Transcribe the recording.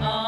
are.